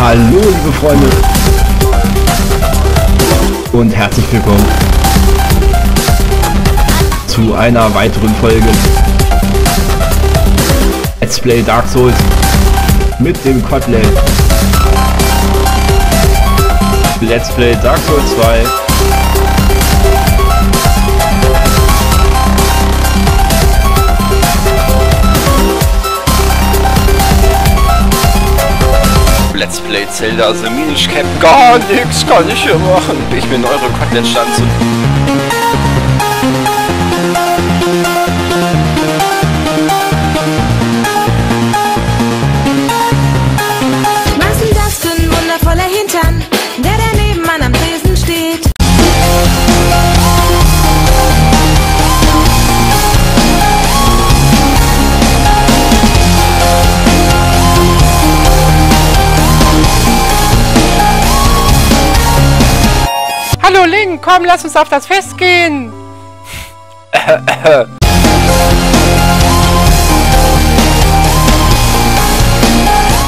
Hallo liebe Freunde und herzlich willkommen zu einer weiteren Folge Let's Play Dark Souls mit dem Kotelett. Let's Play Dark Souls 2 Let's Play Zelda The Minish Cap. Gar nichts kann ich hier machen. Ich bin eure Content-Stand. Hallo Link, komm, lass uns auf das Fest gehen.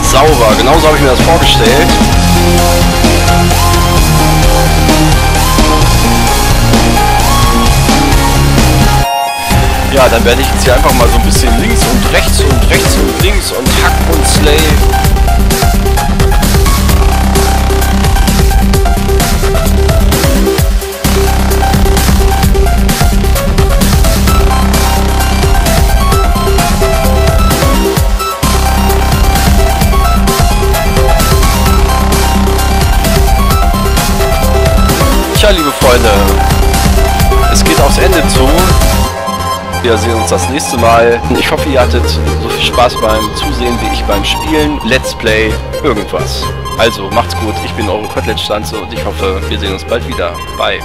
Sauber, genauso habe ich mir das vorgestellt. Ja, dann werde ich jetzt hier einfach mal so ein bisschen links und rechts und rechts und links und Hack und Slay. Ende zu. Wir sehen uns das nächste Mal. Ich hoffe, ihr hattet so viel Spaß beim Zusehen wie ich beim Spielen. Let's Play irgendwas. Also macht's gut, ich bin eure Kotelett-Stanze und ich hoffe, wir sehen uns bald wieder. Bye.